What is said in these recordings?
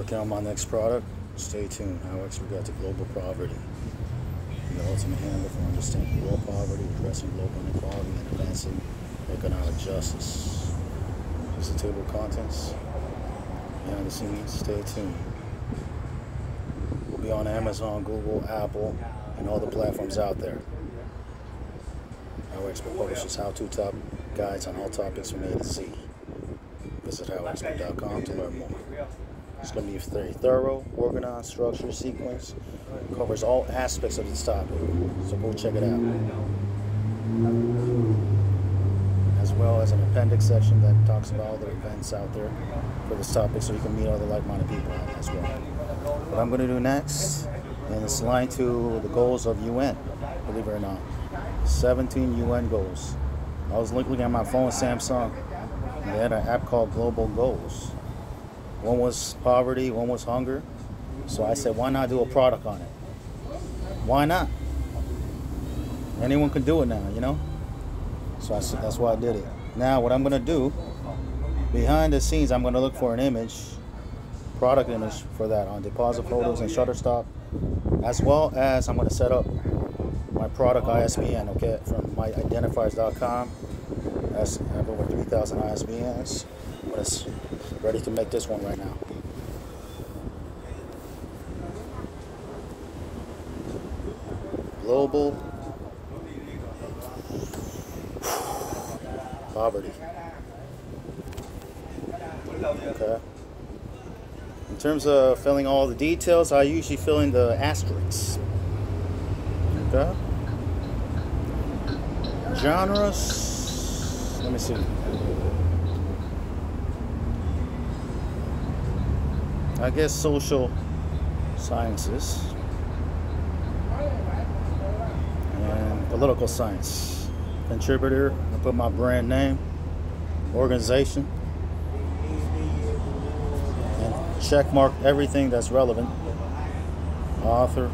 Working on my next product. Stay tuned. HowExpert Guide to global poverty. The ultimate handle for understanding world poverty, addressing global inequality, and advancing economic justice. Here's the table of contents. Behind the scenes. Stay tuned. We'll be on Amazon, Google, Apple, and all the platforms out there. HowExpert publishes how-to top guides on all topics from A to Z. Visit howexpert.com to learn more. It's going to be a very thorough, organized, structured, sequence. Covers all aspects of this topic. So go check it out. As well as an appendix section that talks about other events out there for this topic so you can meet other like-minded people as well. What I'm going to do next is line to the goals of UN, believe it or not. 17 UN goals. I was looking at my phone, Samsung, they had an app called Global Goals. One was poverty, one was hunger. So I said, why not do a product on it? Why not? Anyone can do it now, you know? So I said, that's why I did it. Now, what I'm going to do, behind the scenes, I'm going to look for an image, product image for that on Depositphotos and Shutterstock, as well as I'm going to set up my product ISBN, okay, from myidentifiers.com. That's, I have over 3,000 ISBNs. I'm ready to make this one right now. Global poverty. Okay. In terms of filling all the details, I usually fill in the asterisks. Okay. Genres. Let me see. I guess social sciences and political science. Contributor, I put my brand name, organization, and check mark everything that's relevant. Author,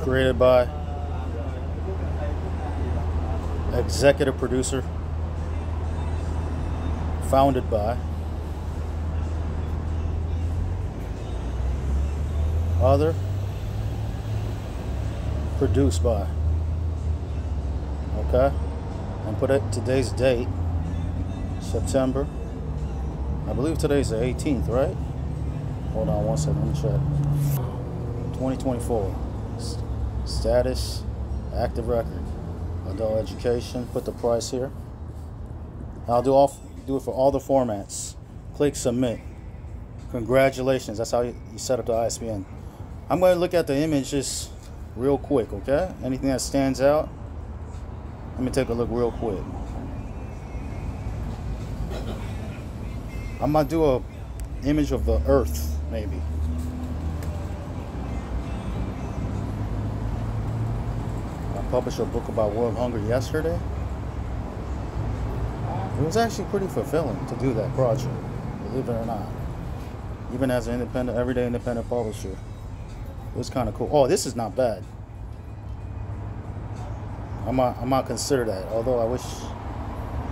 created by, executive producer founded by other produced by okay? And put it today's date September I believe today's the 18th right? Hold on one second let me check. 2024 status active record adult education put the price here. I'll do all do it for all the formats. Click submit. Congratulations. That's how you, set up the ISBN. I'm going to look at the image just real quick, okay? Anything that stands out, let me take a look real quick. I'm going to do a image of the earth, maybe. I published a book about world hunger yesterday. It was actually pretty fulfilling to do that project, believe it or not. Even as an independent, everyday independent publisher, it was kind of cool. Oh, this is not bad. I might, I might consider that. Although I wish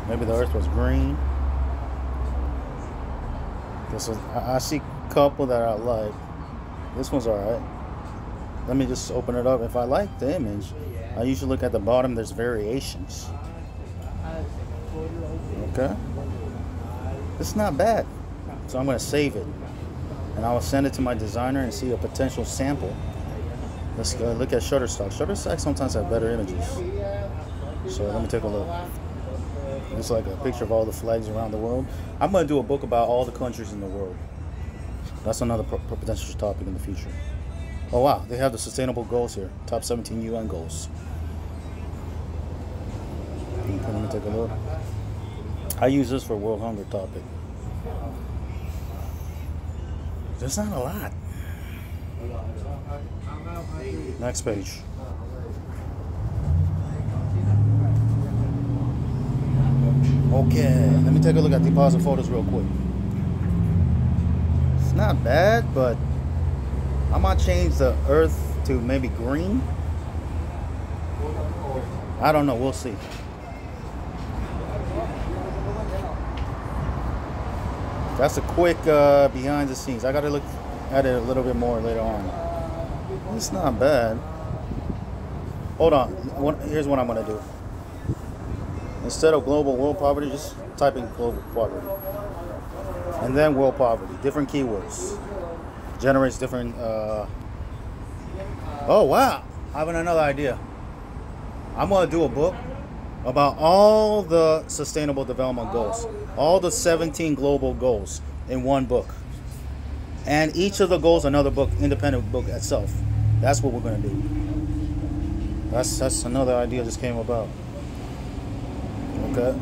maybe the earth was green. This is, I, I see a couple that I like. This one's alright. Let me just open it up. If I like the image, I usually look at the bottom. There's variations. Okay. It's not bad. So I'm going to save it. And I will send it to my designer and see a potential sample. Let's go look at Shutterstock. Shutterstock sometimes have better images. So let me take a look. It's like a picture of all the flags around the world. I'm going to do a book about all the countries in the world. That's another potential topic in the future. Oh wow, they have the sustainable goals here. Top 17 UN goals. Let me take a look. I use this for world hunger topic. There's not a lot. Next page. Okay, let me take a look at Depositphotos real quick. It's not bad, but I might change the earth to maybe green. I don't know, we'll see. That's a quick uh, behind the scenes. I gotta look at it a little bit more later on. It's not bad. Hold on. What, here's what I'm gonna do. Instead of global world poverty, just type in global poverty. And then world poverty. Different keywords. Generates different. Uh... Oh, wow. Having another idea. I'm to do a book about all the sustainable development goals, all the 17 global goals in one book. And each of the goals, another book, independent book itself. That's what we're going to do. That's, that's another idea just came about. Okay.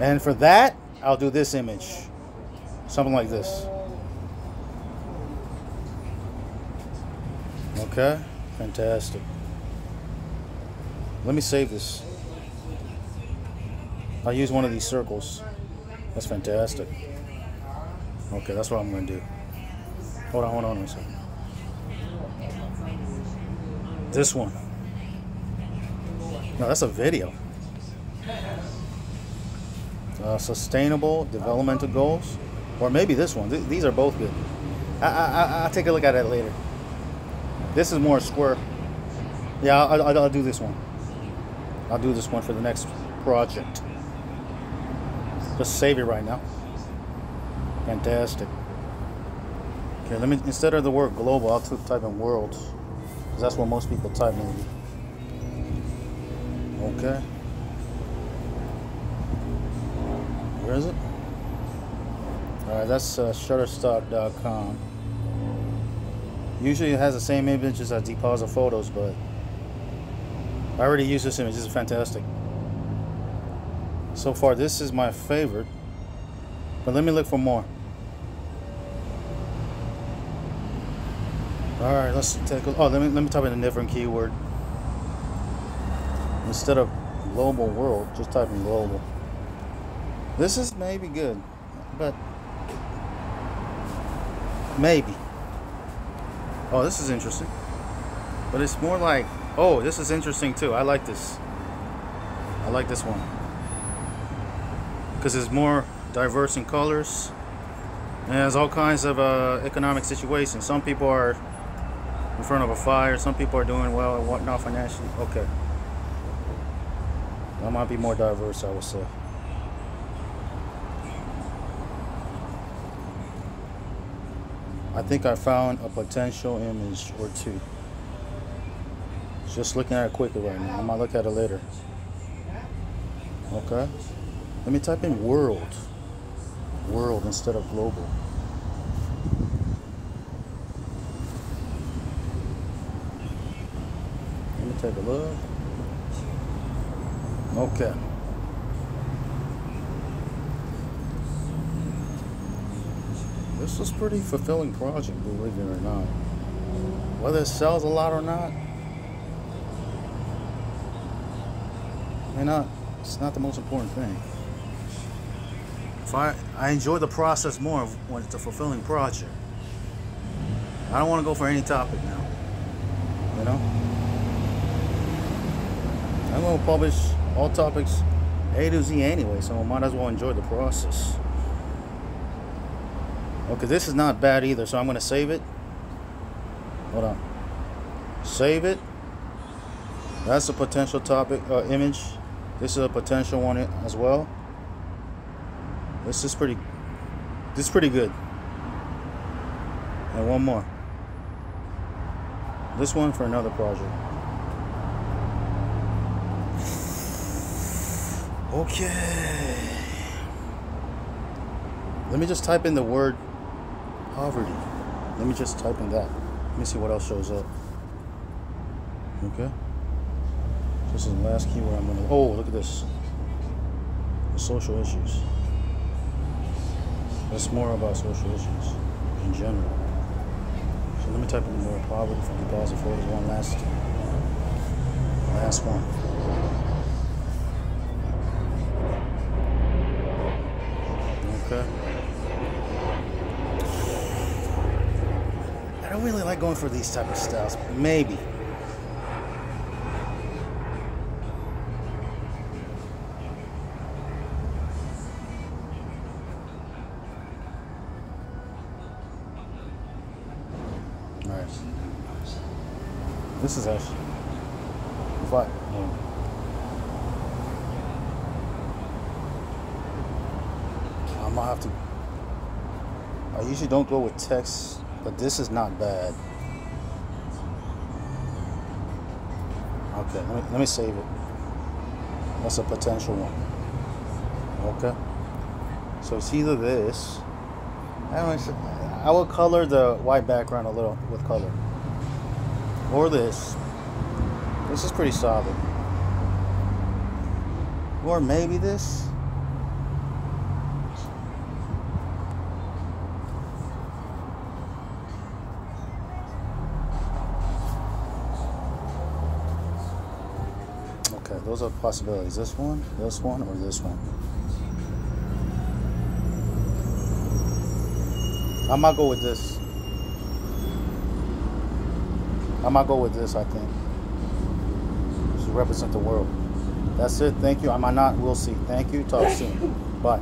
And for that, I'll do this image. Something like this. Okay, fantastic. Let me save this. I'll use one of these circles. That's fantastic. Okay, that's what I'm going to do. Hold on, hold on a second. This one. No, that's a video. Uh, sustainable developmental goals, or maybe this one. Th- these are both good. I, I, I'll take a look at it later. This is more square. Yeah, I'll, I'll, I'll do this one. I'll do this one for the next project. Just save it right now. Fantastic. Okay, let me instead of the word global, I'll type in world. Because that's what most people type maybe. Okay. Where is it? Alright, that's uh, shutterstock.com. Usually it has the same images as Depositphotos, but I already used this image. This is fantastic. So far, this is my favorite. But let me look for more. Alright, let's take a Oh, let me, let me type in a different keyword. Instead of global world, just type in global. This is maybe good, but maybe. Oh, this is interesting. But it's more like, oh, this is interesting too. I like this. I like this one. Because it's more diverse in colors. And has all kinds of uh, economic situations. Some people are in front of a fire. Some people are doing well and whatnot financially. Okay. That might be more diverse, I would say. I think I found a potential image or two. Just looking at it quickly right now. I might look at it later. Okay. Let me type in world. World instead of global. Let me take a look. Okay. This was pretty fulfilling project, believe it or not. Whether it sells a lot or not, may not. It's not the most important thing. If I I enjoy the process more when it's a fulfilling project. I don't want to go for any topic now. You know. I'm gonna publish all topics A to Z anyway, so I might as well enjoy the process. Okay, this is not bad either, so I'm going to save it. Hold on. Save it. That's a potential topic uh, image. This is a potential one as well. This is pretty. This is pretty good. And one more. This one for another project. Okay. Let me just type in the word poverty. Let me just type in that. Let me see what else shows up. Okay. This is the last keyword I'm gonna. Oh, look at this. The social issues. That's more about social issues in general. So let me type in more poverty from. One last, last one. Okay. I don't really like going for these type of styles. Maybe. This is actually. If I, yeah. I'm gonna have to. I usually don't go with text, but this is not bad. Okay, let me, let me save it. That's a potential one. Okay. So it's either this. I I will color the white background a little with color. Or this. This is pretty solid. Or maybe this. Okay, those are possibilities. This one, this one, or this one. I might go with this. I might go with this, I think. Just represent the world. That's it. Thank you. I might not. We'll see. Thank you. Talk soon. Bye.